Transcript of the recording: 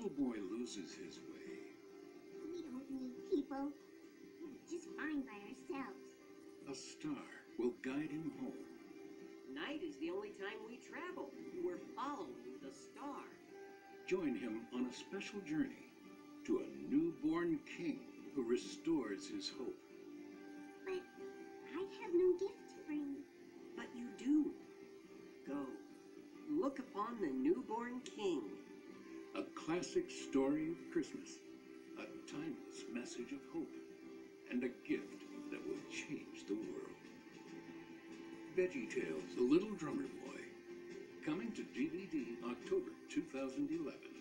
little boy loses his way, We don't need people. We're just fine by ourselves. a star will guide him home. Night is the only time we travel. We're following the star. Join him on a special journey to a newborn king who restores his hope. But I have no gift to bring. But you do. Go. Look upon the newborn king. A classic story of Christmas, a timeless message of hope, and a gift that will change the world. Veggie Tales, The Little Drummer Boy, coming to DVD October 2011.